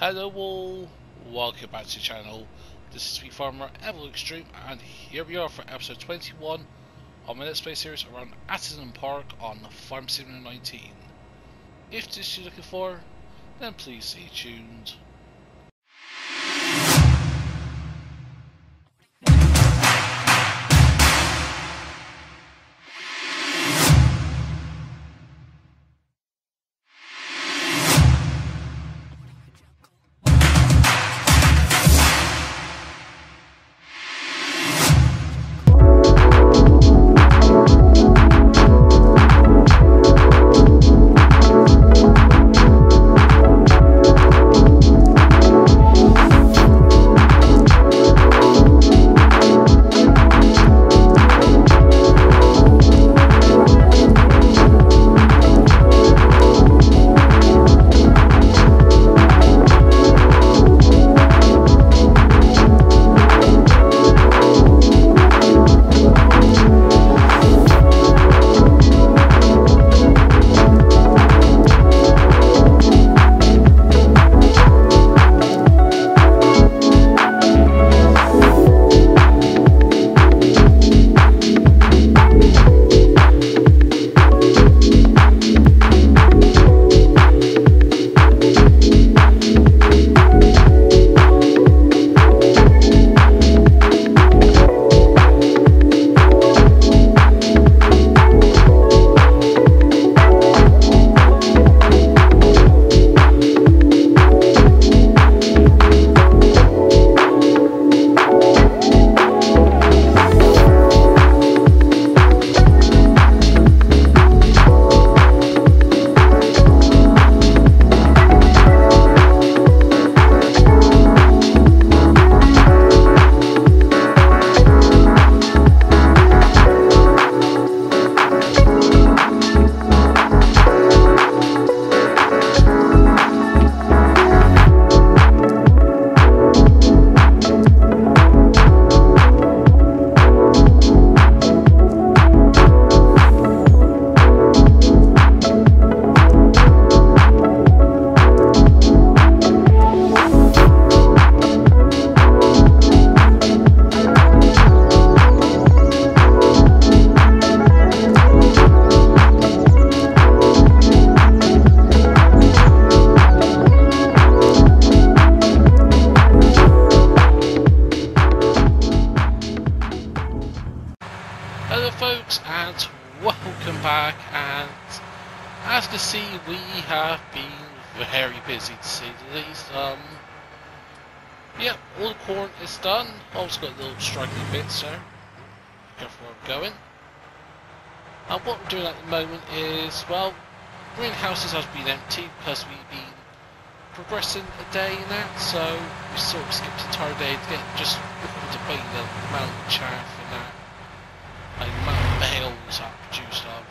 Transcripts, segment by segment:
Hello all, welcome back to the channel. This is Sweet Farmer EnvoyXtreme and here we are for episode 21 of my Let's Play series around Attingham Park on Farm Simulator 19. If this is you're looking for, then please stay tuned. Is, well, greenhouses has been empty because we've been progressing a day in that, so we sort of skipped entire day to get just debating the amount of chaff and that like the amount of bales that produced of.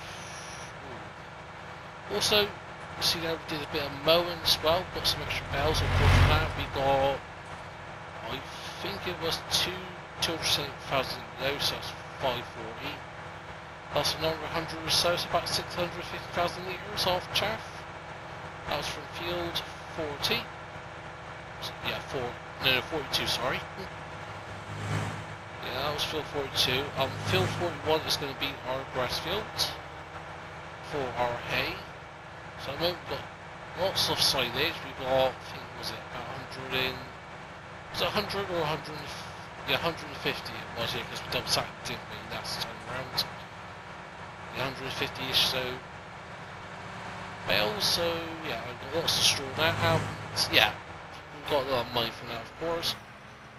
Also, you see there we did a bit of mowing as well, got some extra bales. Course, from that we got, I think it was two, 270,000 loads, so that's 540. Plus another 100 or so, so about 650,000 litres of chaff. That was from field 40. Yeah, four, no, no 42, sorry. Yeah, that was field 42. Um, field 41 is going to be our grass field for our hay. So at the moment we've got lots of silage. We've got, I think, was it about 100 in, was it 100 or 100? Yeah, 150 it was, yeah, because we double sacked, didn't we, last time around. Yeah, 150-ish, so bales, so yeah, I've got lots of straw now. Um, yeah, we've got a lot of money from that, of course.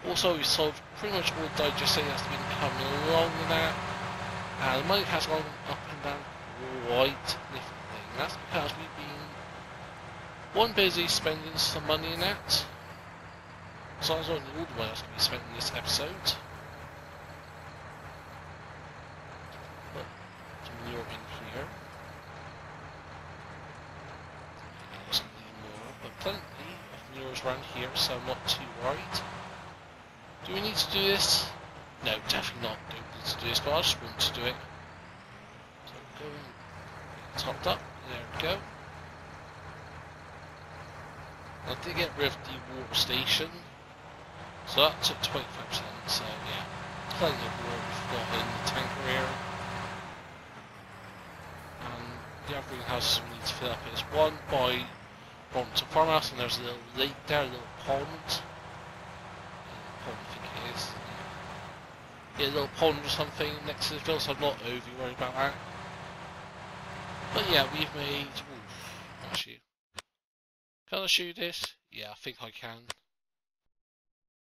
Also, we solved pretty much all the digesting that's been coming along in that. And the money has gone up and down quite significantly. And that's because we've been one busy spending some money in that. So I was only all the money I was going to be spending this episode. But some manure in here. Something more, but plenty of around here, so I'm not too worried. Do we need to do this? No, definitely not. Don't need to do this, but I just want to do it. So go and topped up. There we go. I did get rid of the water station, so that took 25%, so yeah, plenty of water we've got in the tanker area. And the other we need to fill up is one by Brompton Farmhouse, and there's a little lake there, a little pond. pond, I think it is. Yeah, a little pond or something next to the field, so I'm not overly worried about that. But yeah, we've made. Oof, actually, can I shoot this? Yeah, I think I can.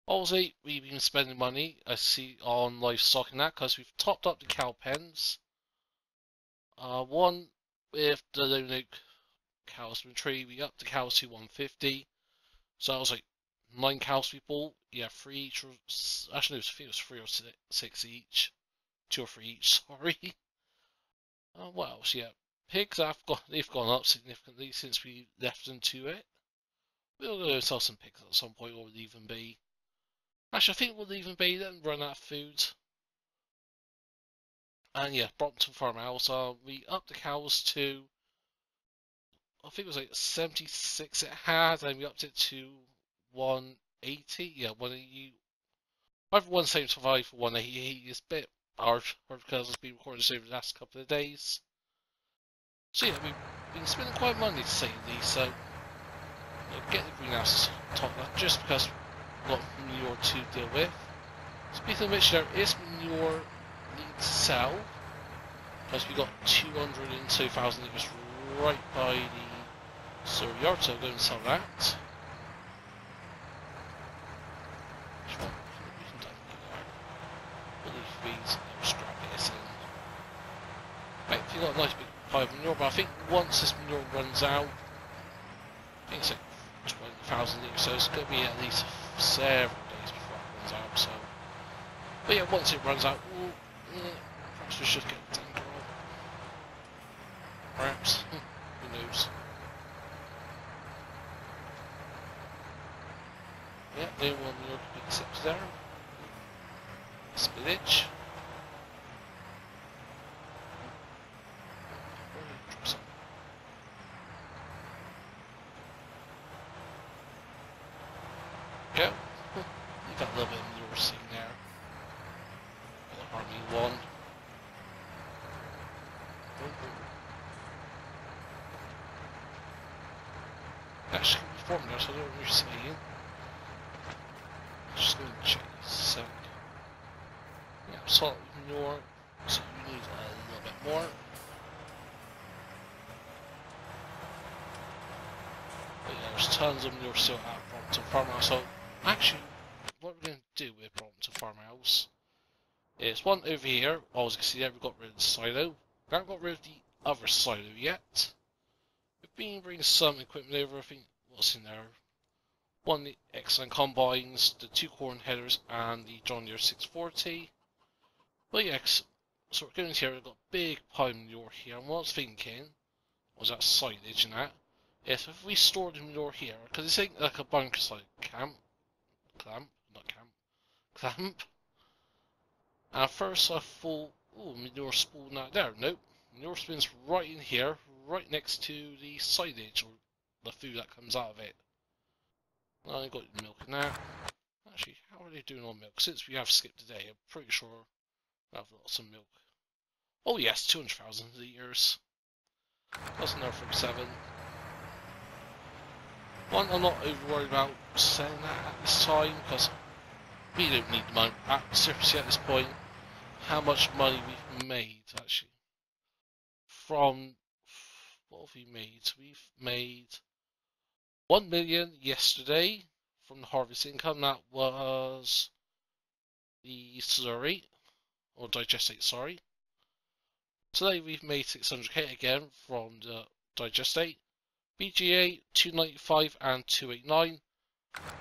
Obviously, we've been spending money, I see, on livestock and that, because we've topped up the cow pens. Uh, one with the Lone Oak cows tree, we upped the cows to 150. So I was like, nine cows we bought. Yeah, three each. Actually, it was, I think it was three or six, each. Two or three each, sorry. Uh, what else? Yeah, pigs have got they've gone up significantly since we left them to it. We'll go sell some pigs at some point, or leave them be. Actually, I think we'll even be then, run out of food. And yeah, Brompton Farmhouse, uh, we upped the cows to, I think it was like 76 it had, and we upped it to 180. Yeah, 180. Either 175 or 180 is a bit hard, hard because it's been recording this over the last couple of days. So yeah, we've been spending quite money to say the least, so get the greenhouse top up just because we've got manure to deal with. Speaking of which, there is manure need to sell because we got 202,000 litres right by the I'm going that. Right, if you've got a nice big of manure, but I think once this manure runs out, I think it's like 20,000 litres, so it's going to be at least several days before it runs out, so... But yeah, once it runs out, we'll, yeah, perhaps we should get the tanker on. Perhaps. Who knows? Yeah, they will manure to be accepted there. Spinach. go. You got a little bit of manure sitting there. Army one. Actually, form there, so I don't know what you're saying. Just going to check this a sec. Yeah, salt manure, so you need a little bit more. Yeah, there's tons of manure still farmhouse, so Actually, what we're going to do with Brompton Farmhouse is one over here. Oh, as you can see there, we've got rid of the silo. We haven't got rid of the other silo yet. We've been bringing some equipment over. I think what's in there? One the excellent combines, the two corn headers, and the John Deere 640. But yes, so we're going to here. We've got big pile manure here. And what I was thinking was that silage and that. Yes, if we stored the manure here, because it's ain't like a bunker site camp, clamp, not camp, clamp. And first I thought, oh, manure spool out there. Nope, manure spins right in here, right next to the silage or the food that comes out of it. I got milk now. Actually, how are they doing on milk? Since we have skipped today, I'm pretty sure I have lots of milk. Oh yes, 200,000 litres. That's another from 7. One, I'm not over worried about saying that at this time because we don't need the money. At, seriously, at this point, how much money we've made actually from what have we made? We've made one million yesterday from the harvest income. That was the slurry or digestate. Sorry. Today we've made 600k again from the digestate. BGA 295 and 289.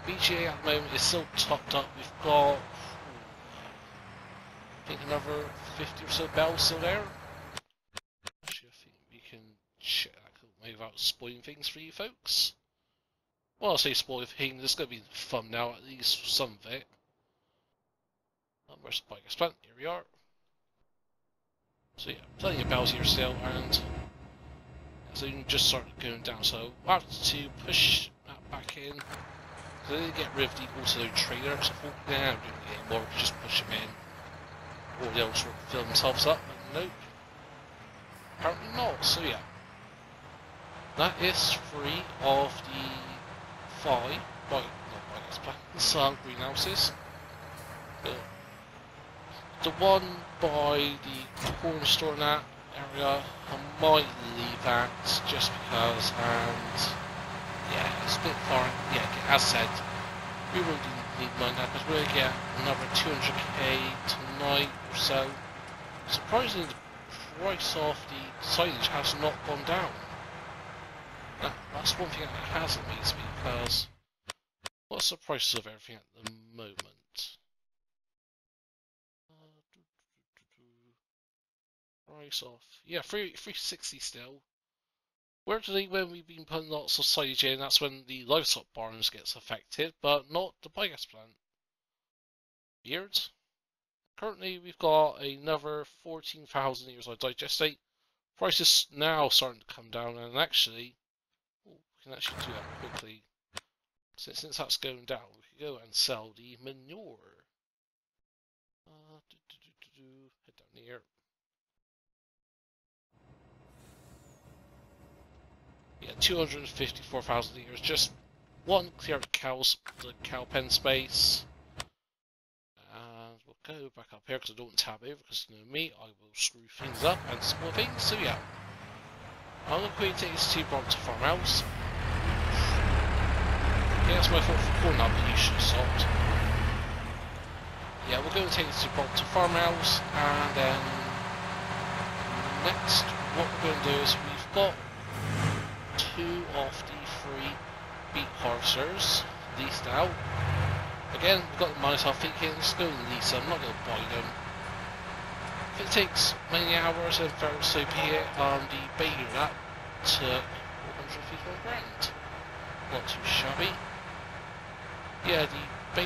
BGA at the moment is still topped up. We've got, I think, another 50 or so bells still there. Actually, I think we can check that without spoiling things for you folks. Well, I say spoiling things, it's going to be fun now, at least some of it. where's the bike spent? Here we are. So yeah, plenty of bells here still, and so you can just start going down. So we'll have to push that back in So They get rid of the auto trader, so I thought, don't need any more, just push them in. Or they'll sort of fill themselves up, but nope. Apparently not, so yeah. That is three of the five, right, not biogas plants, uh, greenhouses. The, the one by the corner store in that area, I might leave that just because, and yeah, it's a bit far. Yeah, as said, we didn't need money now because to get another 200k tonight or so. Surprisingly, the price of the silage has not gone down. That, that's one thing that has amazed me because what's the price of everything at the moment? Price off. Yeah, 3, 360 still. Originally, when we've been putting lots of silage in, that's when the livestock barns gets affected, but not the biogas plant. Weird. Currently, we've got another 14,000 years of digestate. Prices now starting to come down, and actually, we can actually do that quickly. Since, since that's going down, we can go and sell the manure. Uh, do, do, do, head down here. Yeah, 254,000 liters. Just one clear cows, the cow pen space. And we'll go back up here because I don't tab over because you know me, I will screw things up and small things. So yeah, I'm going to take this to Brompton Farmhouse. Yeah, that's my fault for calling you should have stopped. Yeah, we're going to take this to Farmhouse and then next what we're going to do is we've got two of the three beet harvesters leased out. Again, we've got the so I'm thinking, let's go and lease them, I'm not going to buy them. If it takes many hours, then fair so be it. Um, the baler that took 451 grand. Not too shabby. Yeah, the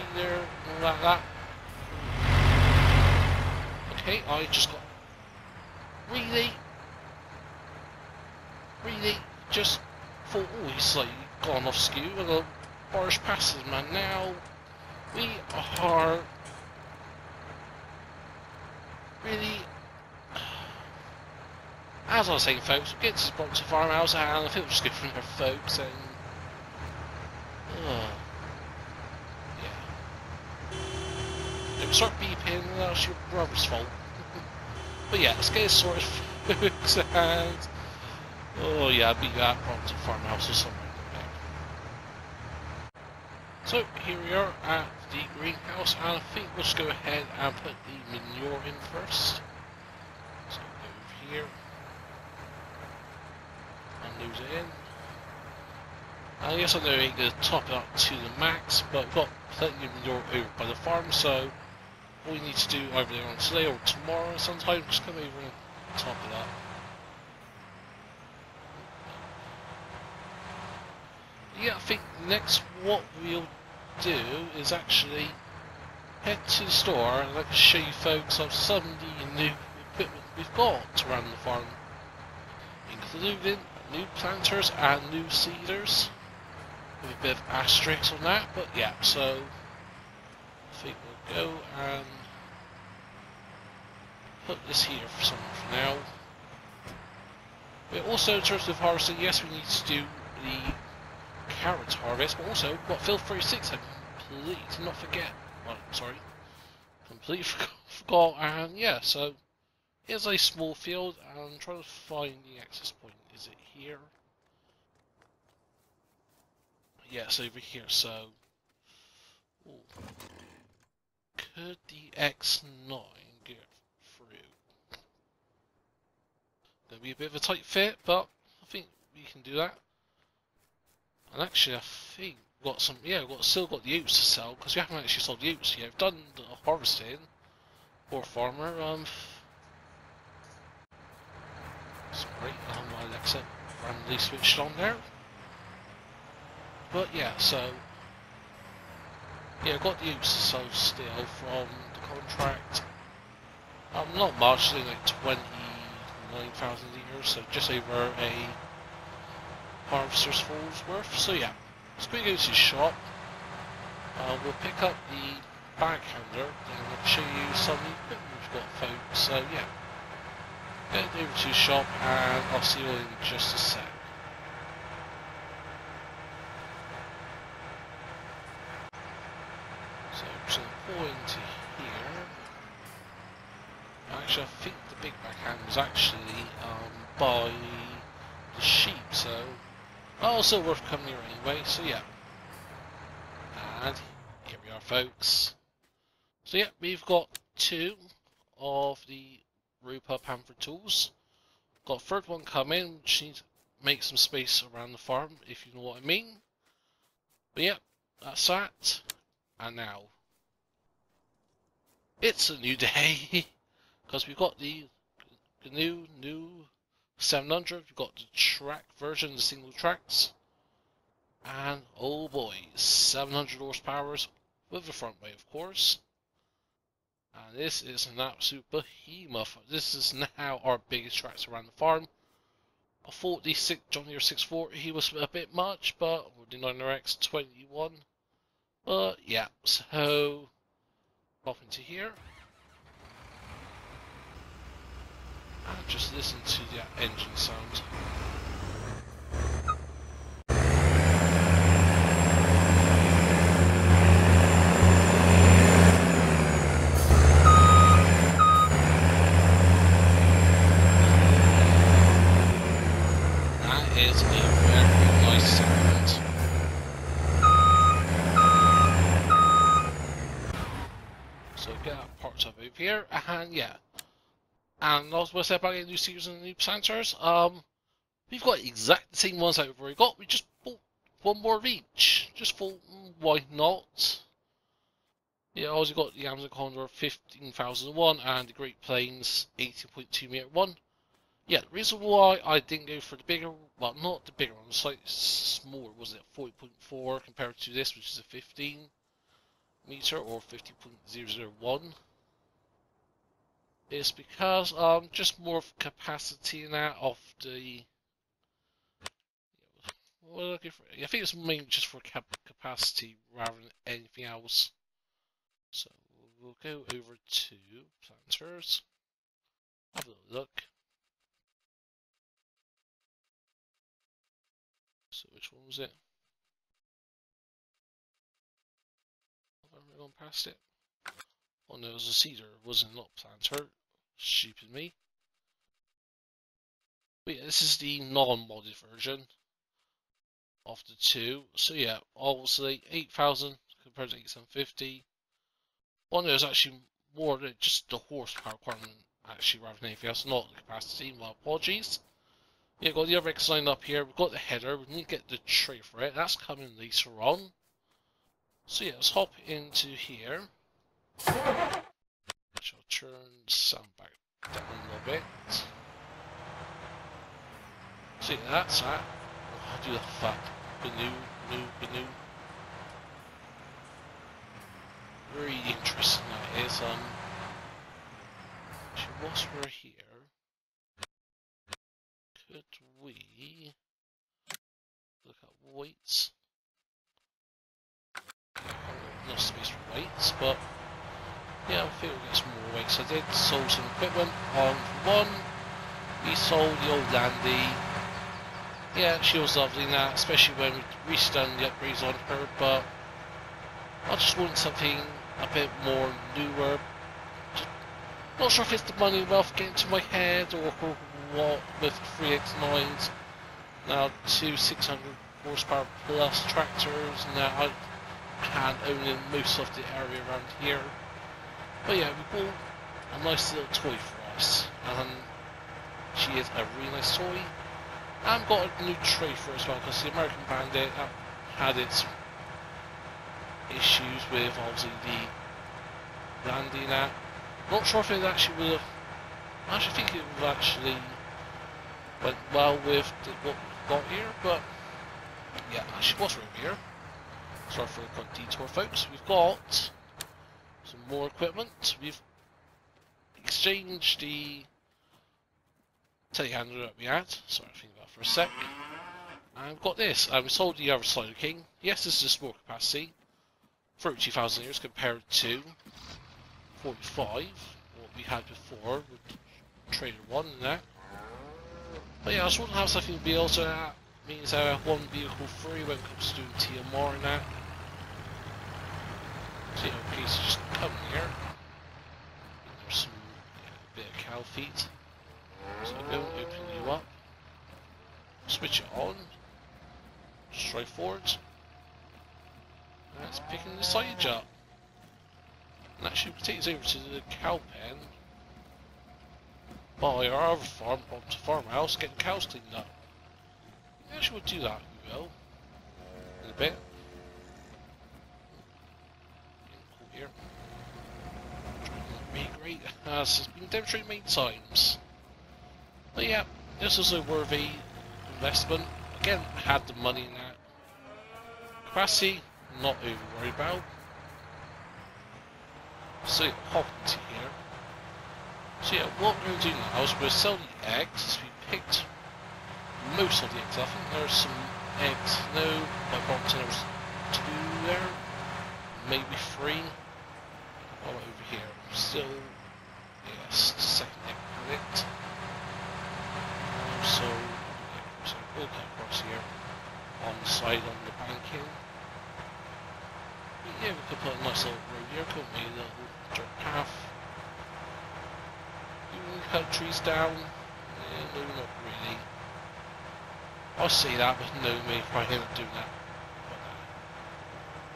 all that, that. Okay, I just got... Really? Really? Just thought, oh, he's like gone off skew with a barge passes, man. Now we are really, as I was saying, folks, we get to Brompton Farmhouse, and I we'll just good from there, folks, and oh, yeah. We start beeping, that's your brother's fault. but yeah, let's get it sorted, folks, and Oh yeah, I'd be that Brompton Farmhouse or somewhere. So here we are at the greenhouse and I think we'll just go ahead and put the manure in first. So go over here and lose it in. I guess I know going to top it up to the max, but we've got plenty of manure over by the farm, so all we need to do either on today or tomorrow sometime, just come over and top it up. Yeah, I think next what we'll do is actually head to the store and can show you folks of some of the new equipment we've got to run the farm, including new planters and new seeders. With a bit of on that, but yeah, so I think we'll go and put this here for some for now. But also in terms of harvesting, yes we need to do the carrot harvest, but also what Phil 36 I completely not forget. Well, sorry, completely forgot, and yeah, so here's a small field, and I'm trying to find the access point. Is it here? Yes, over here, so... Ooh. Could the X9 get through? Gonna be a bit of a tight fit, but I think we can do that. And actually, I think got some. Yeah, we've got still got the utes to sell because we haven't actually sold the yet. We've done the harvesting. Poor farmer. Um. Sorry, um, my Alexa randomly switched on there. But yeah, so yeah, got the utes to sell still from the contract. I'm um, not much, like twenty nine thousand liters, so just over a Harvester's Falls worth. So yeah, let's go to the shop. uh, we'll pick up the backhander and I'll show you some equipment we've got folks. So yeah, get over to the shop and I'll see you in just a sec. So into here. Actually, I think the big backhand was actually um, by the sheep, so also worth coming here anyway. So yeah, and here we are, folks. So yeah, we've got two of the Ropa Panther tools. Got third one coming, which needs to make some space around the farm, if you know what I mean. But yeah, that's that. And now, it's a new day, because we've got the new, new 700, we've got the track version, the single tracks. And, oh boy, 700 horsepower with the front weight, of course. And this is an absolute behemoth. This is now our biggest tracks around the farm. The six, John Deere 640 was a bit much, but the 9RX21. But yeah, so pop into here. And just listen to the engine sound. That is a very nice sound. So get that parts up over here, and yeah. And as I said about new series and new sensors, um, we've got exactly the same ones that we've already got. We just bought one more of each. Just thought, mm, why not? Yeah, also got the Amazone Condor 15001 and the Great Plains 18.2 meter one. Yeah, the reason why I didn't go for the bigger, well, not the bigger one, slightly smaller, was it 40.4 compared to this, which is a 15 meter or 50.001 is because um just more of capacity now of the we're looking for, I think it's mainly just for cap capacity rather than anything else. So we'll go over to planters, have a look. So which one was it? Have I gone past it? Oh no, it was a cedar, it wasn't not planter. Stupid me. But yeah, this is the non-modded version of the two. So yeah, obviously 8000 compared to 8750. One there's actually more than just the horsepower requirement actually rather than anything else, not the capacity. My apologies. Yeah, got the other X line up here. We've got the header. We need to get the tray for it. That's coming later on. So yeah, let's hop into here. Shall turn sound back down a little bit. See, that's that. Oh, do the fat Banu, Banu, Banu. Very interesting that is. Um, actually, whilst we're here, could we look at weights? No space for weights, but yeah, I think we'll get some more weights. I did sold some equipment on one. We sold the old Landy. Yeah, she was lovely now, especially when we recently the upgrades on her, but I just want something a bit more newer. Just not sure if it's the money wealth getting to my head or what with 3X9s. Now two 600 horsepower plus tractors. Now I can't own most of the area around here. But yeah, we bought a nice little toy for us. And she is a really nice toy. And got a new tray for as well, because the American Bandit uh, had its issues with obviously the landing. Not sure if it actually would have. I actually think it would actually went well with the, what we've got here, but yeah, actually was right here. Sorry for the quick detour, folks. We've got more equipment. We've exchanged the telehandler that we had. Sorry, think about for a sec. And we've got this. I um, sold the other Siloking. Yes, this is a small capacity. 32,000 years compared to 45, what we had before with Trader 1 and that. But yeah, I just want to have something to be able to that means I have one vehicle free when it comes to doing TMR and that. So yeah, so just come here. There's some yeah, bit of cow feet. So go open you up. Switch it on. Straight forwards. That's picking the silage up. And that should take us over to the cow pen. By our other farm, to farmhouse, getting cows cleaned up. Actually, we'll do that, we will. In a bit. Here. Be great, uh, as has been demonstrated many times. But yeah, this was a worthy investment. Again, had the money in that. Capacity, not over worried about. So into here. So yeah, what we're going to do now is we're selling the eggs. We picked most of the eggs. I think there's some eggs. No, by box there was two there, maybe three. Oh, over here, still, yes, second egg pallet. So, so we'll get across here on the side on the banking. Yeah, we could put a nice little road here, couldn't we? A little dirt path. You can cut trees down. Yeah, no, not really. I see that, but no me if I not doing that.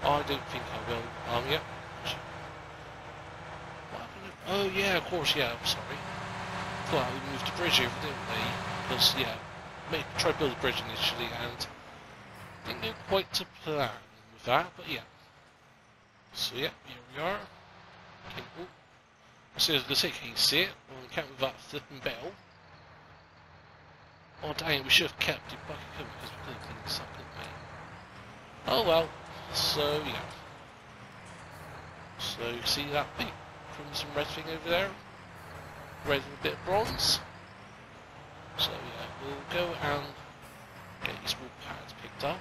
Uh, I don't think I will. Um, yeah. Oh yeah, of course, yeah, I'm sorry. Thought we moved the bridge over, didn't we? Because, yeah, made, tried to build a bridge initially and didn't go quite to plan with that, but yeah. So yeah, here we are. Okay, oh. I going to say, can you see it? Well, we can't with that flipping bell. Oh dang, we should have kept the bucket coming because we could have cleaned this up, didn't we? Oh well, so yeah. So you see that big crimson red thing over there? Red with a bit of bronze? So yeah, we'll go and get these wool pads picked up.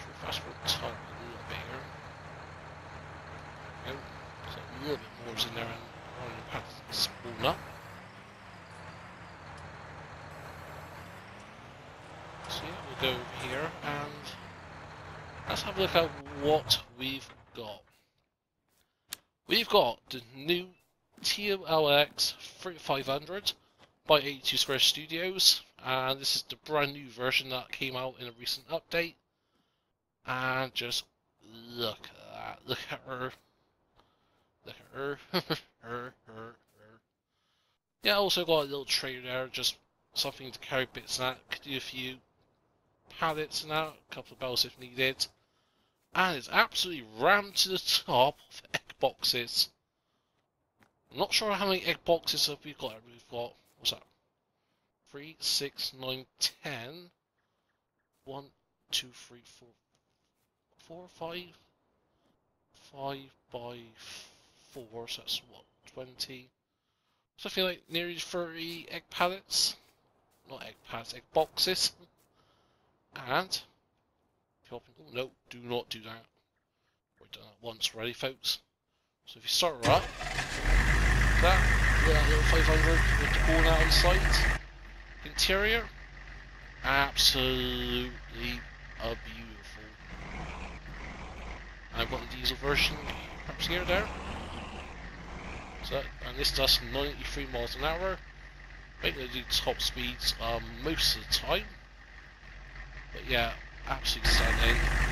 Should fast forward time a little bit here. There we. So a little bit more is in there and one of the pads spawn up. So yeah, we'll go over here and let's have a look at what we've got. We've got the new TLX 3500 by 82 Square Studios, and this is the brand new version that came out in a recent update. And just look at that, look at her, look at her, her, her, her. Yeah, also got a little trailer there, just something to carry bits and that. Could do a few pallets and that, a couple of bells if needed. And it's absolutely rammed to the top of egg boxes. I'm not sure how many egg boxes have we got. We've got, what's that? 3, 6, 9, 10. 1, 2, 3, 4, 4, 5. 5 by 4, so that's what, 20. So I feel like nearly 30 egg pallets. Not egg pallets, egg boxes. And, oh no, do not do that. We've done that once already, folks. So if you start her up, that, that little 500 with the corner on site, interior, absolutely beautiful. I've got the diesel version, perhaps here, there. So, and this does 93 miles an hour. They do top speeds um, most of the time. But yeah, absolutely stunning.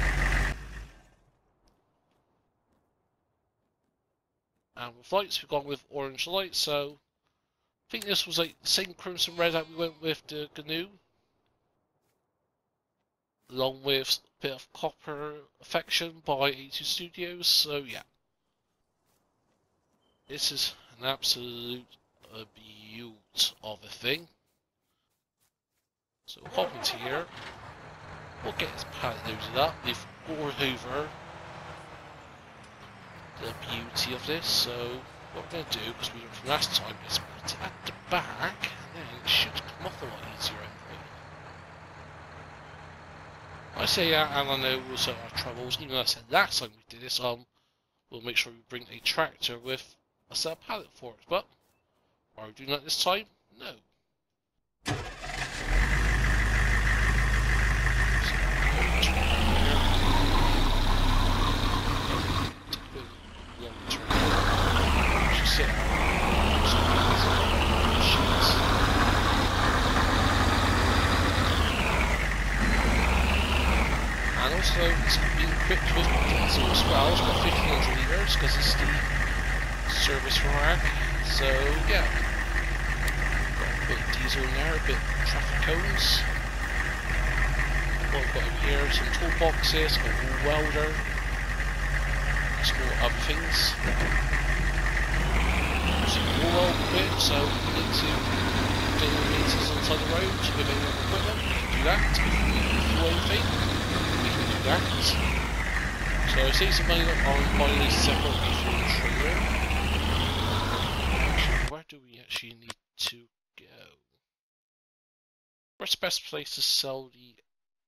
And with lights, we've gone with orange lights, so I think this was like the same crimson red that we went with the GNU. Along with a bit of copper affection by 82 Studios, so yeah. This is an absolute beaut of a thing. So hop into here. We'll get his pallet loaded up. They've poured over the beauty of this, so what we're going to do, because we did from last time, is put it at the back, and then it should come off a lot easier, I I say uh, Alan knows uh, our troubles, even though I said last time we did this, um, we'll make sure we bring a tractor with a set of pallet for it, but are we doing that this time? No. Also, it's been equipped with as well. It's got 1500 litres because it's the service rack. So, yeah. Got a bit of diesel in there, a bit of traffic cones. What we've got in here, some toolboxes, a welder, some more other things. Some more bit, so we need to do the meters inside the road with any equipment. Do that fuel thing that. So I see some money on a separate refuel trailer. Actually, where do we actually need to go? Where's the best place to sell the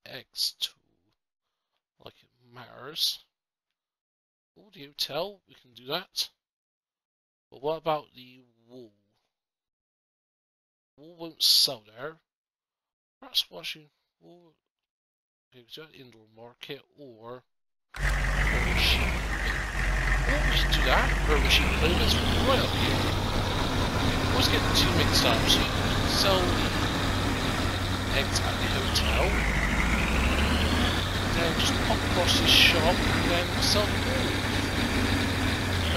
X tool? Like it matters. The hotel, we can do that. But what about the wool? Wool won't sell there. Perhaps washing wool picture indoor market or urban sheep What we should do that? Urban sheep play that's right up here. I always get the two mixed up, so sell the eggs at the hotel, then just pop across this shop and then sell the wool.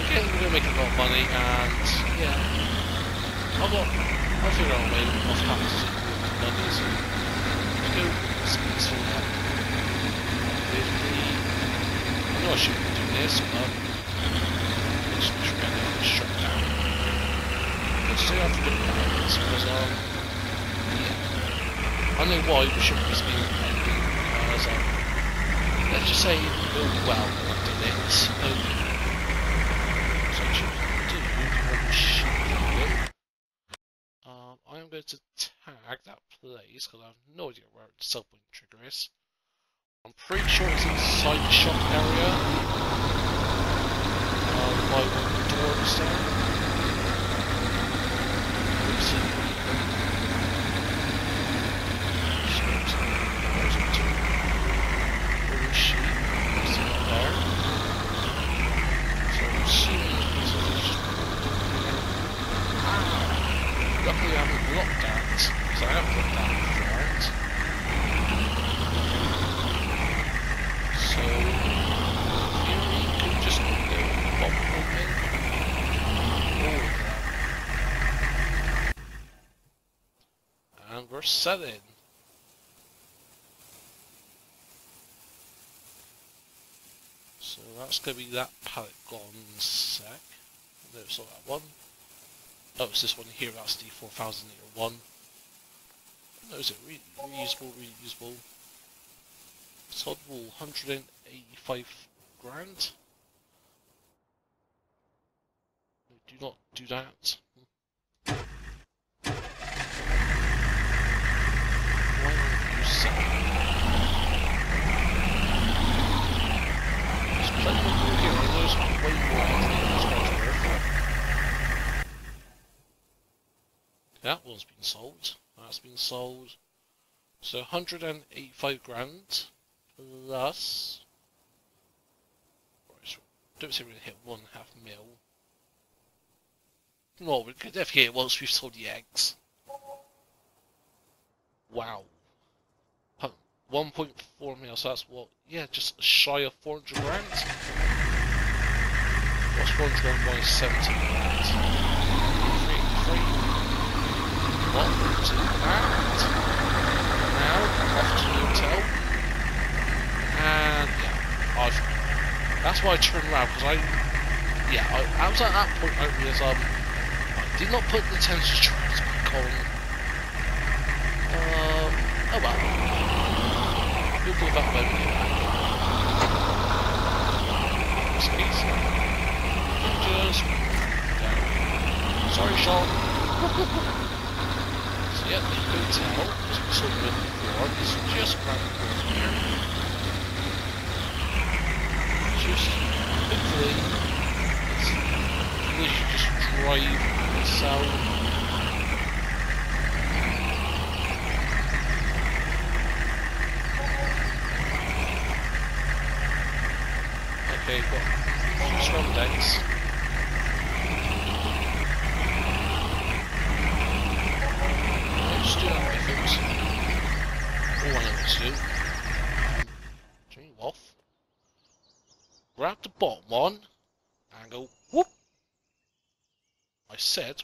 Again, we're gonna make a lot of money and yeah. I'll, I'll figure out a way of how to money so go speak through I know I shouldn't do this, but let's try to shut down. Let's stay off the balance because um yeah. I know why we shouldn't be anything because um let's just say oh well after this. Um, so I should do um, I am going to tag that place because I have no idea where the point trigger is. I'm pretty sure it's inside the shop area. Uh, by the doors there. Let's see. There's a two. Where is she? Is she not there? So I'm assuming this is just Ah! Luckily I haven't locked that, because I have locked that before. So, here we could just go pop open. So that's going to be that pallet gone sec. Never saw that one. Oh, it's this one here, that's the 4000 litre one. No, is it re reusable, reusable? Sod wool, 185 grand. Do not do that. Why That one's been sold. That's been sold. So 185 grand plus. Don't say gonna hit one half mil. No, we could definitely hit once we've sold the eggs. Wow. 1.4 mil, so that's what? Yeah, just shy of 400 grand. What's 400 grand minus 70 grand? 383. What? To that. Now, off to the hotel. And yeah, I've, that's why I turned around because I, yeah, I, I, was at that point I realised um, I did not put the tension straps back on. Um, oh well, plutôt Just. Sorry, Sean. so yeah, the boots and bolts so the before. It's just practical here. Just, hopefully, it's, we should just drive south. Strong decks. Let's do that, my folks. All I want to do. Turn you off. Grab the bottom one and go whoop. I said.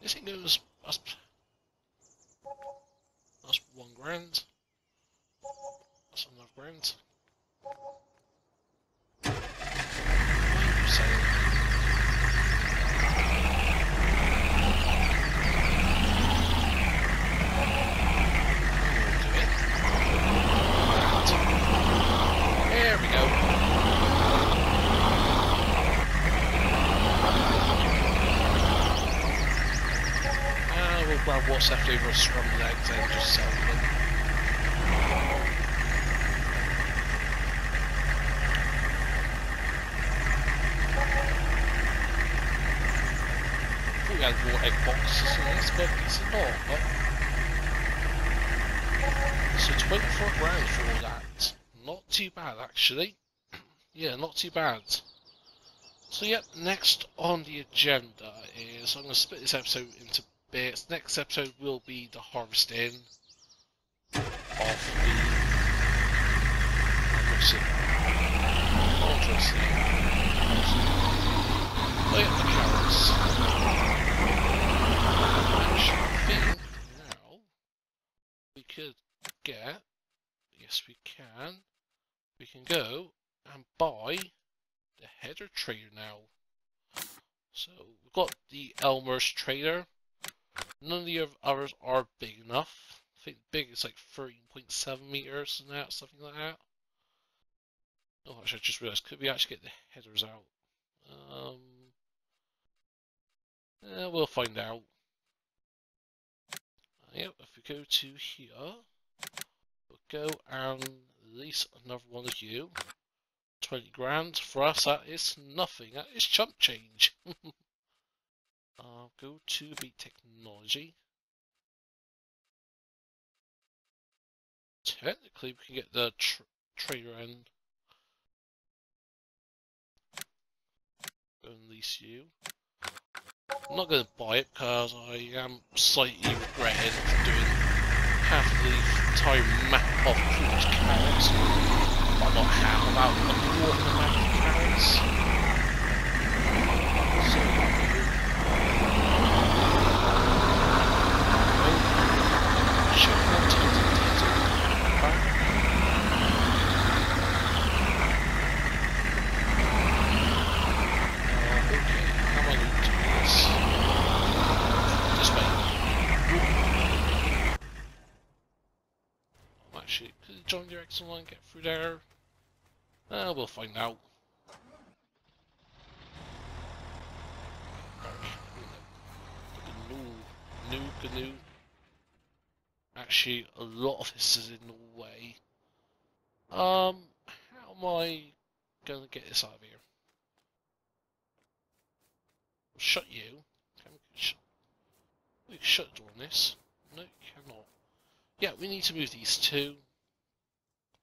This thing goes. That's, that's one grand. That's another grand. Why are you saying that? Do it. There we go. Uh, we'll grab left over of scrum legs and just sell them. We had more egg boxes this, but it's not. But... So 24 grand for all that. Not too bad, actually. yeah, not too bad. So, yep, next on the agenda is I'm going to split this episode into Next episode will be the harvesting of the. Oh, the I now we could get. Yes, we can. We can go and buy the header trader now. So we've got the Elmer's trader. None of the others are big enough. I think big is like 13.7 meters and that, something like that. Oh, actually, I just realized, could we actually get the headers out? Um, eh, we'll find out. Yep, if we go to here, we'll go and lease another one of you. 20 grand. For us, that is nothing. That is chump change. uh, go to the Technology. Technically, we can get the tr trader in. Lease you. I'm not going to buy it because I am slightly regretting doing half the time map of carrots. But not half, about a quarter map of carrots. So, oh, check that detail. Back. Uh, okay, how am I going to do this? This way. Oh, Actually, could John Deere X9 get through there? Uh, we'll find out. New, new GNU. Actually, a lot of this is in the way. Um, how am I gonna get this out of here? Shut you. Sh we can shut the on this. No, you cannot. Yeah, we need to move these two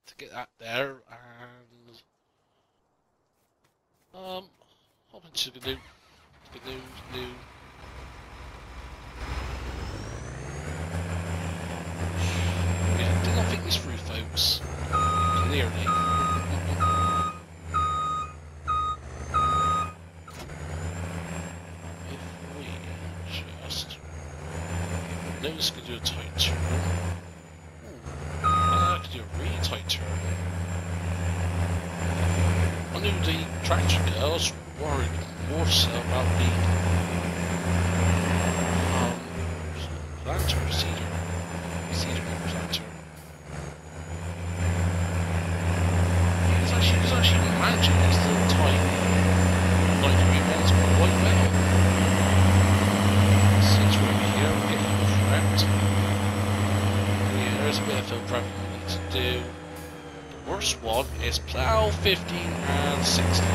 to get that there, and um, hop into the GNU, GNU, GNU. Yeah, this through, folks. Clearly. if we just no, this could do a tight turn. Ooh, I could do a really tight turn. I knew the tractor girls worried more so about the um, planter, seeder, seeder planter. It's actually, it's actually magic. It's still tight. Like degree ones are quite well. Since we're over here, we're getting prepped. Yeah, there's a bit of film prep we need to do. worst one is plow 15 and 16.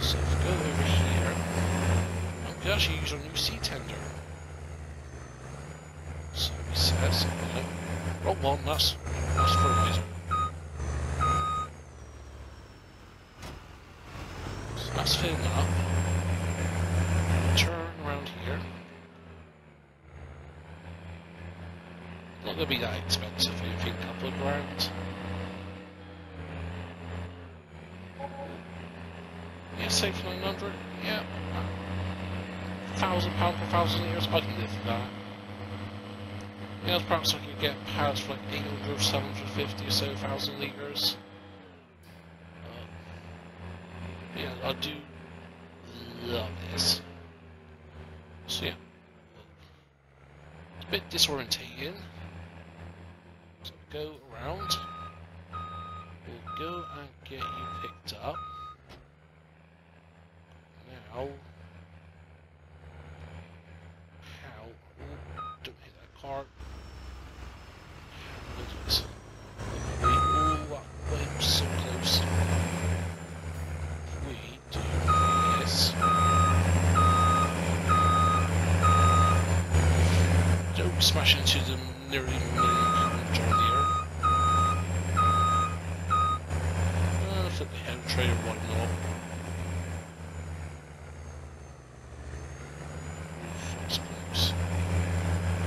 So if we go over here, going to actually use our new seed tender. So he says, no, wrong one, oh, that's, that's fertilizer. So that's filling up. Turn around here. Not going to be that expensive, I think, a couple of grand. Yeah, save 900, yeah. Thousand pound per thousand years, I can live with that. Yeah, perhaps I could get pallets for like 800 or 750 or so thousand litres. Uh, yeah, I do love this. So yeah, it's a bit disorientating. So go around. We'll go and get you picked up. Now, how? Don't hit that cart. Look at this. We all that way so close. We do this. Don't smash into the nearly million jar there. Uh, flip the head tray or whatnot. Oof, that's close.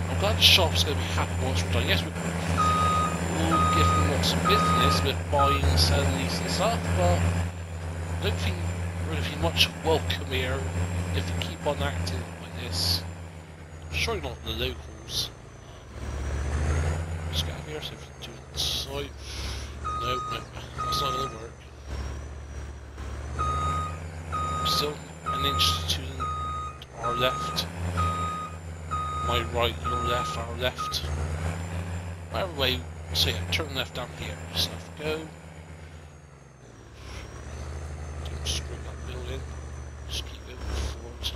I'm glad the shop's going to be happy once we're done. Yes, we will give them lots of business with buying and selling these and stuff, but I don't think we're going to be much welcome here if we keep on acting like this. Sure not the locals. Just get out here, so if you do it site. No, no, that's not going to work. Still an inch to our left. My right, your left, our left. Whatever way, so yeah, turn left down here. Stuff go. Don't screw that building. Just keep moving forward.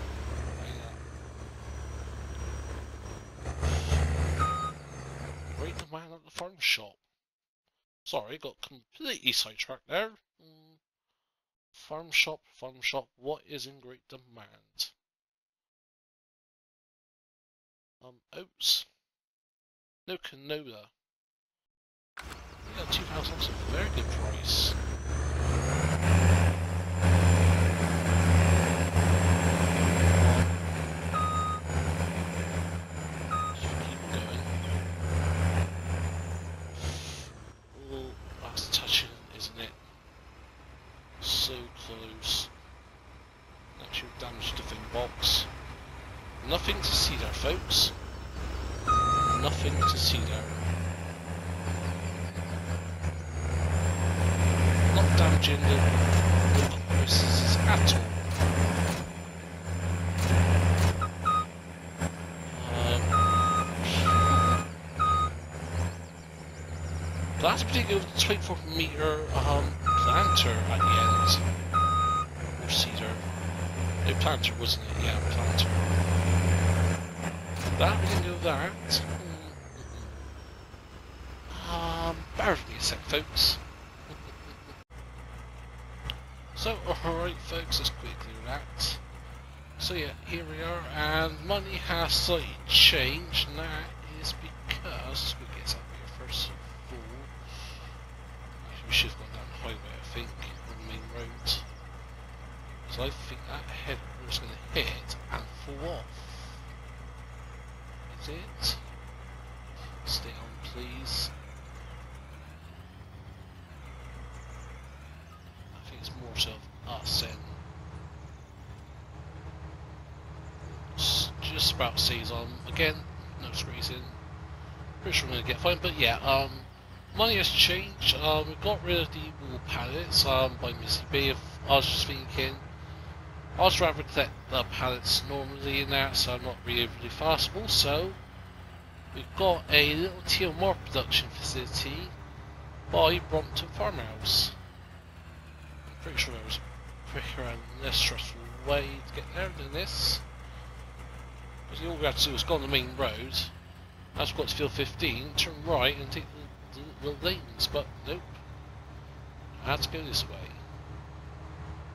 Right the man at the farm shop. Sorry, got completely sidetracked there. Mm. Farm shop, farm shop, what is in great demand? Um, oats. No canola. Yeah, 2000 that's a very good price. Just keep going. Oh, that's touching, isn't it? So close. Actually damaged the thing box. Nothing to see there, folks. Nothing to see there. Not damaging the, the corpses at all. Um, that's pretty good. 24 meter um, planter at the end. Or seeder. No, planter, wasn't it? Yeah, planter. That, we can do that. Um, bear with me a sec, folks. so, alright, folks, let's quickly that. So yeah, here we are, and money has slightly changed, and that is because we get up here first of all. We should have gone down the highway, I think, on the main road. So I think that header is going to hit and fall off. Is it? Stay on, please. I think it's more so of us and s- just about seas on. Again, no squeezing. Pretty sure we're gonna get fine, but yeah, um, money has changed. Um, we got rid of the wool pallets Missy If I was thinking, I'd rather collect the pallets normally in that, so I'm not really really fast. Also, we've got a little TMR production facility by Brompton Farmhouse. I'm pretty sure there was a quicker and less stressful way to get there than this. Because all we had to do was go on the main road, we got to field 15, turn right and take the, the Will Lanes, but nope. I had to go this way.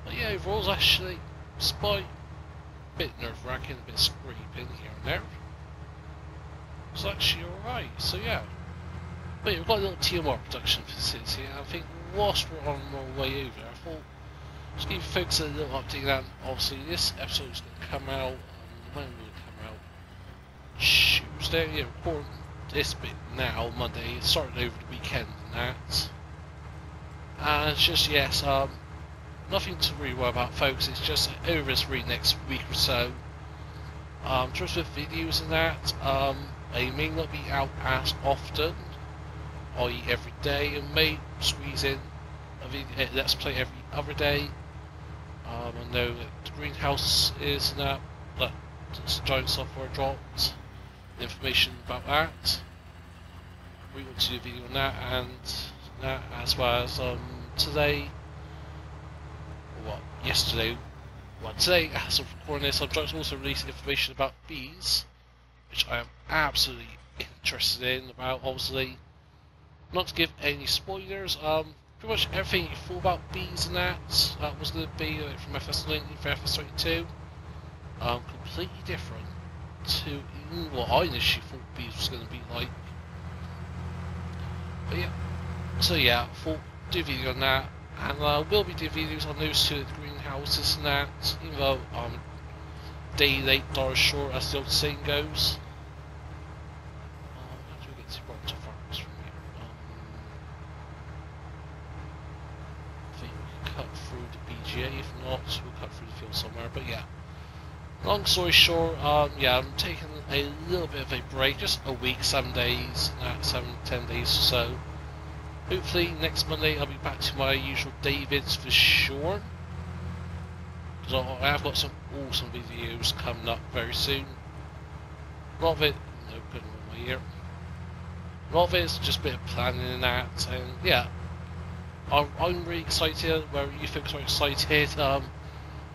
But yeah, overall, it's actually, despite a bit nerve wracking, a bit scraping here and there, it's actually alright. So yeah. But yeah, we've got a little TMR production facility, and I think whilst we're on our way over, I thought just give folks a little update that obviously this episode is going to come out, um, when will it come out? Tuesday, yeah, recording this bit now, Monday, starting over the weekend and that. And it's just, yes, um, nothing to really worry about, folks. It's just over this week, next week or so. Um, just with videos and that, um, they may not be out as often, i.e. every day, and may squeeze in a video, uh, let's play every other day. Um, I know that the greenhouse is that, that GIANTS software dropped information about that. We want to do a video on that and that as well as um, today, what, yesterday, well today as of recording this, to also release information about bees, which I am absolutely interested in about obviously, not to give any spoilers, um, pretty much everything you thought about bees and that, that was going to be uh, from FS19 for FS22, um, completely different to what I initially thought bees was going to be like. But yeah, so yeah, I thought do video on that, and I uh, will be doing videos on those two greenhouses and that, even though I'm day late, dollar short, as the old saying goes. Um? Um, if not, we'll cut through the field somewhere, but yeah. Long story short, um, yeah, I'm taking a little bit of a break, just a week, seven days, uh, seven, ten days or so. Hopefully next Monday I'll be back to my usual Davids for sure. Because I have got some awesome videos coming up very soon. A lot of it, no, good on my ear. A lot of it is just a bit of planning and that, and yeah. I'm, I'm really excited, where you folks are excited, um,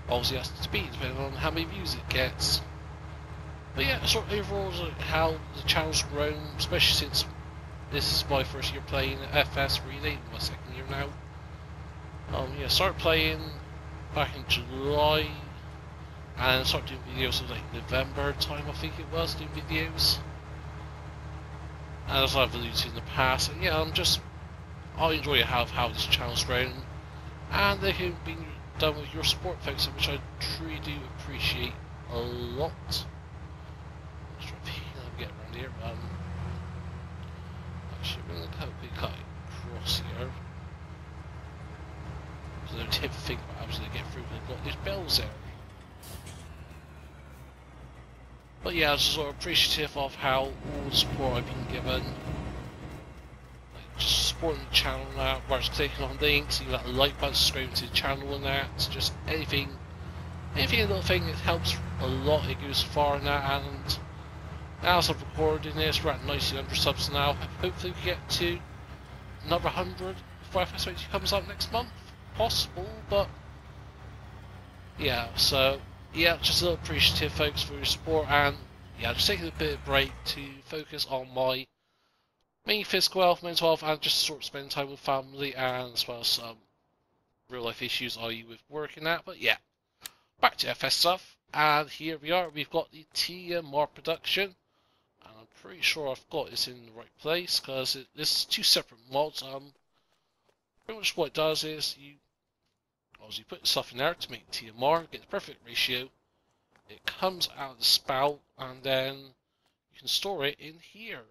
obviously has to be depending on how many views it gets. But yeah, sort of overall how the channel's grown, especially since this is my first year playing FS really, my second year now. Um, yeah, started playing back in July and started doing videos in like November time I think it was, doing videos. And as I've alluded to in the past, and yeah, I'm just, I enjoy how, how this channel's grown and they have been done with your support folks, which I truly do appreciate a lot. Let's try to get around here. Um, we're going to cut, we cut across here. So I didn't think how I was going to get through, we've got these bells there. But yeah, I was sort of appreciative of how all the support I've been given just supporting the channel now, where it's clicking on links, you the like button, subscribing to the channel and that, just anything, anything little thing, it helps a lot, it goes far in that, and as I'm recording this, we're at 900 subs now, hopefully we get to another 100 before FS22 comes out next month, possible, but yeah, so yeah, just a little appreciative folks for your support, and yeah, just taking a bit of break to focus on my main physical health, mental health, and just sort of spend time with family and as well as some real life issues, are you with working that? But yeah, back to FS stuff. And here we are, we've got the TMR production. Pretty sure I've got this in the right place because it, this is two separate mods. Um, pretty much what it does is you obviously put stuff in there to make TMR, get the perfect ratio. It comes out of the spout and then you can store it in here.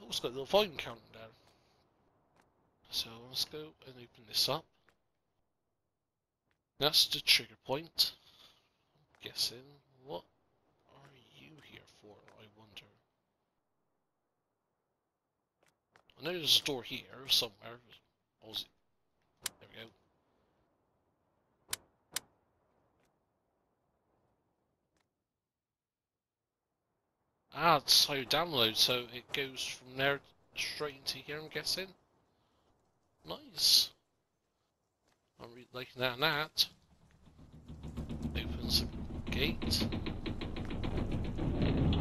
Oh, it's got a little volume counting down. So let's go and open this up. That's the trigger point. I'm guessing. What are you here for, I wonder? I know there's a door here somewhere. There we go. Ah, so download, so it goes from there straight into here, I'm guessing. Nice. I'm really liking that and that. Opens the gate.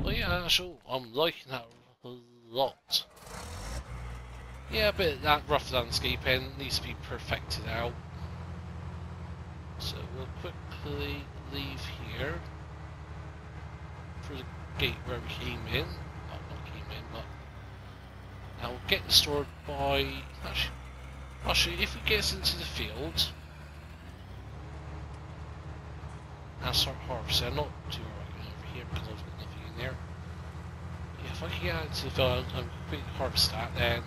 Oh yeah, actually, I'm liking that a lot. Yeah, but that rough landscaping needs to be perfected out. So we'll quickly leave here through the gate where we came in. Oh, not came in, but now we'll get the stored by actually, actually if we get into the field and start harvesting, I'm not too right over here because I've got nothing in there. Yeah, if I can get out into the field and quick harvest that then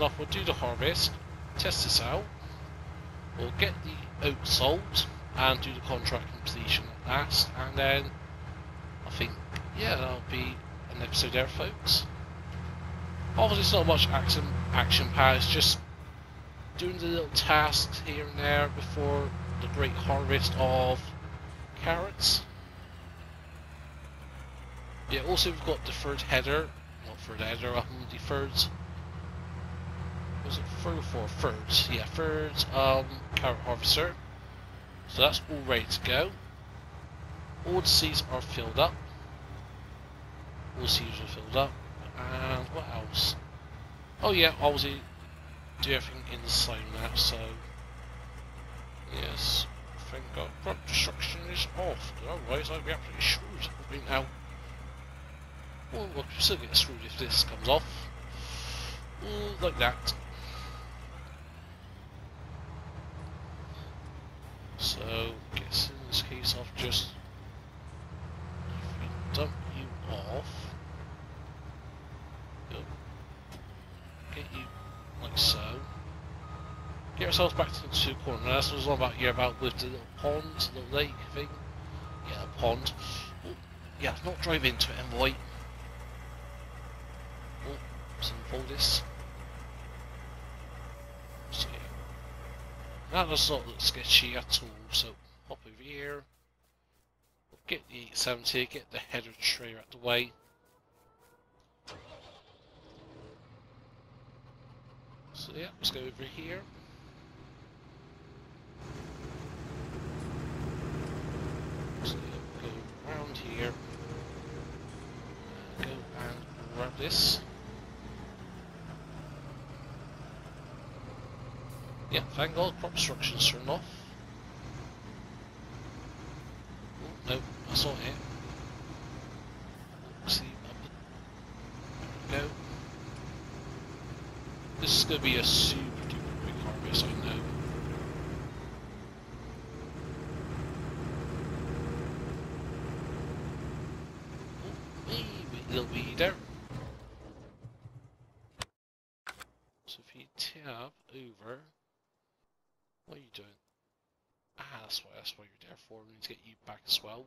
off we'll do the harvest, test this out, we'll get the oat sold and do the contract completion at last and then I think yeah that'll be an episode there folks. Obviously it's not much action action packed, just doing the little tasks here and there before the great harvest of carrots. Yeah, also we've got the third header, not third header, um, the third, was it or four? Thirds, yeah, third um, carrot harvester. So that's all ready to go. All the seeds are filled up. All the seeds are filled up. And what else? Oh yeah, obviously do everything in the same now, so yes. Thank God destruction is off. Otherwise I'd be absolutely screwed right now. Well, we'll still get screwed if this comes off. like that. So, guess in this case I've just dump you off. Get you like so. Get ourselves back to the two corners. That's what I was all about here about with the little pond, the lake thing. Yeah, a pond. Oh, yeah, not drive into it, envoy. Oh, some this. See. That does not look sketchy at all, so hop over here. We'll get the 870, get the header tray out the way. So yeah, let's go over here. So go around here. Go and grab this. Yeah, thank God crop structures turned off. Oh, no, I saw it. See, there we go. This is going to be a super duper big harvest, I know. Oh, maybe it'll be there. So if you tab over what are you doing? Ah, that's why, that's why you're there for. We need to get you back as well.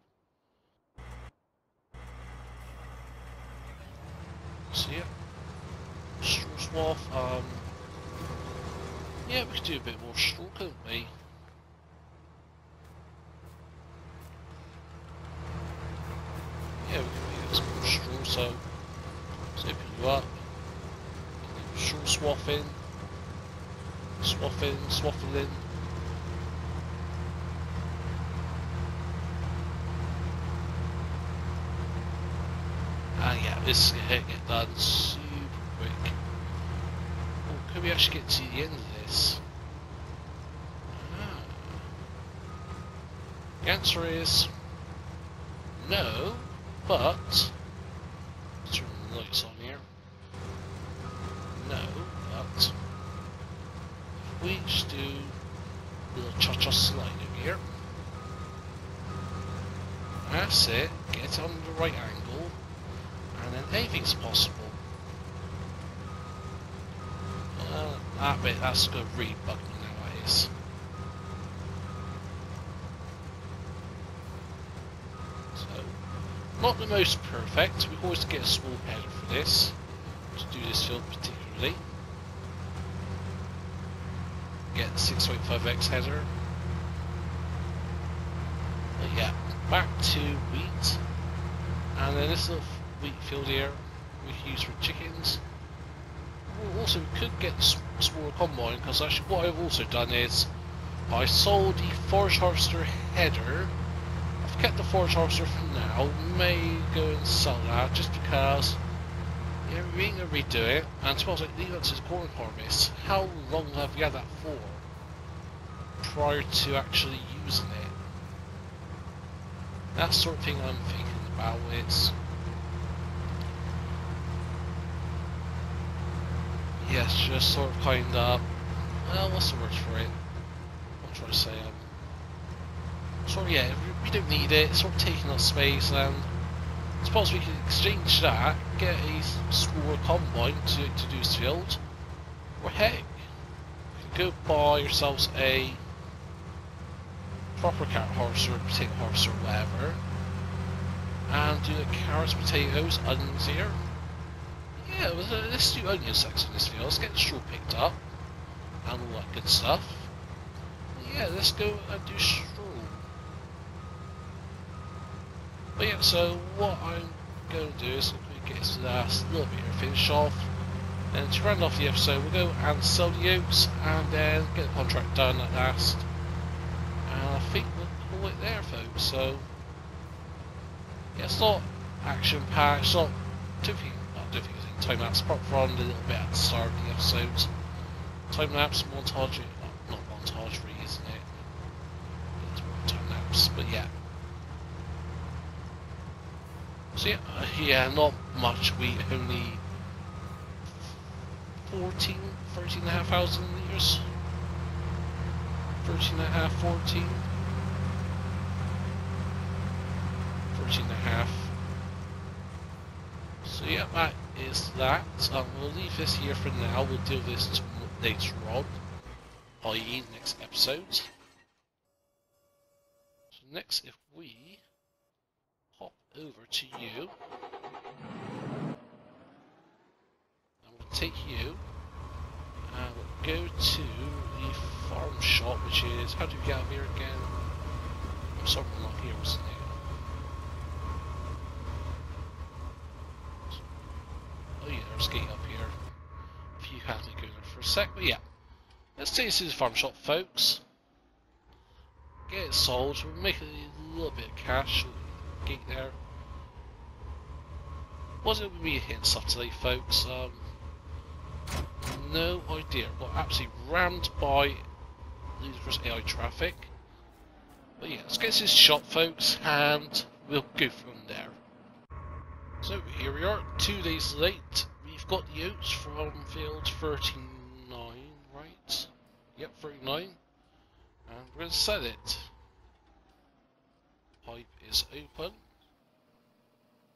So yeah. Straw swath, um... Yeah, we could do a bit more straw, couldn't we? Yeah, we can make some more straw, so... Let's open you up. Straw swathing. Swathing, swathing. This get done super quick. Oh, can we actually get to the end of this? Ah. The answer is no, but turn the lights on here. No, but if we just do a little cha-cha slide over here. That's it, get on the right angle and then anything's possible. Uh, that bit, that's going to really bug now, that is. So, not the most perfect, we always get a small header for this, to do this field particularly. Get the 6.5x header. But yeah, back to wheat. And then this little wheat field here we can use for chickens. Also, we could get smaller combine because actually what I've also done is I sold the forage harvester header. I've kept the forage harvester for now. May go and sell that just because Yeah, we ain't gonna redo it. And suppose like to the corn harvest, how long have we had that for? Prior to actually using it. That sort of thing I'm thinking about Yes, just sort of kind of well what's the word for it? I'm trying to say um sort yeah, we don't need it, it's sort of taking up space and I suppose we could exchange that, get a smaller combine to, to do this field, or heck, we could go buy ourselves a proper carrot harvester, or potato harvester, or whatever, and do the carrots, potatoes, onions here. Yeah, let's do uh, onion section in this field, let's get the straw picked up, and all that good stuff. Yeah, let's go and do straw. But yeah, so what I'm going to do is we get to the last little bit here, finish off. And to round off the episode, we'll go and sell the oaks and then get the contract done at last. And I think we'll call it there, folks. So, yeah, it's not action packed, it's not. I time lapse, apart from a little bit at the start of the episodes. Time lapse, montage, not montage, really, isn't it? It's more time lapse, but yeah. So yeah, uh, yeah, not much We only 14, 13 and a half thousand liters. 13 and a half, 14. 13 and a half. So yeah, that is that. Um, we'll leave this here for now. We'll do this later on, i.e. next episode. So next, if we hop over to you. Going to take you and we'll go to the farm shop, which is, how do we get out here again? I'm sorry, I'm not here, wasn't it? Oh gate up here. If you have going there for a sec, but yeah. Let's take this to the farm shop, folks. Get it sold, we'll make a little bit of cash. Gate there was it to be a hit stuff today, folks? Um, no idea. Got absolutely rammed by ludicrous AI traffic. But yeah, let's get this shop, folks, and we'll go from there. So here we are, two days late. Got the oats from field 39, right? Yep, 39. And we're going to sell it. Pipe is open.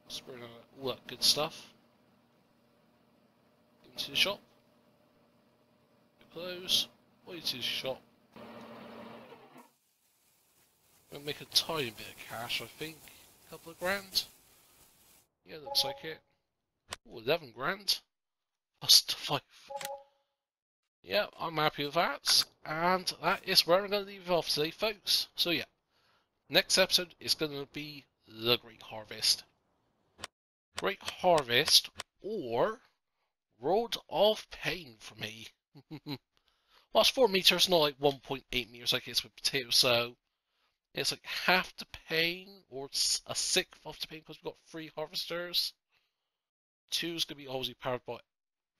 Spread all that good stuff. Into the shop. Close. Way to the shop. We'll make a tiny bit of cash, I think. A couple of grand. Yeah, looks like it. Ooh, 11 grand. Plus 5. Yeah, I'm happy with that. And that is where I'm going to leave it off today, folks. So yeah, next episode is going to be The Great Harvest. Great Harvest, or Road of Pain for me. well, it's 4 meters, not like 1.8 meters like it's with Potato, so it's like half the pain, or a sixth of the pain because we've got three harvesters. Two is going to be obviously powered by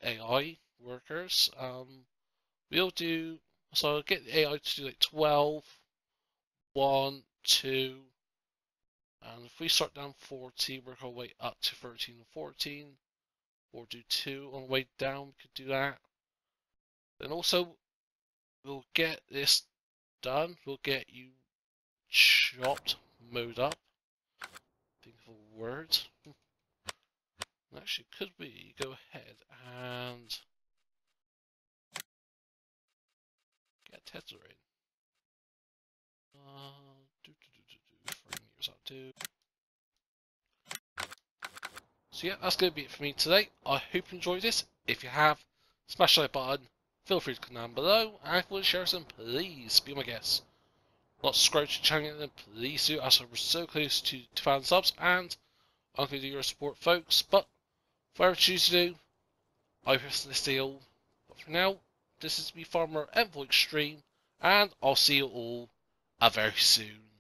AI workers. Um, we'll do, so I'll get the AI to do like 12, 1, 2, and if we start down 40, work our way up to 13 and 14, or do 2 on the way down, we could do that. Then also, we'll get this done. We'll get you chopped, mowed up. Think of a word. Actually, could we go ahead and get Tether in? Uh, do. So yeah, that's going to be it for me today. I hope you enjoyed this. If you have, smash that button. Feel free to comment down below. And if you want to share some, please be my guest. Not subscribe to the channel, then please do, as we're so close to 2,000 subs. And I'm going to do your support, folks. But whatever you choose to do, I personally steal. But for now, this is me, Farmer EnvoyXtreme, and I'll see you all very soon.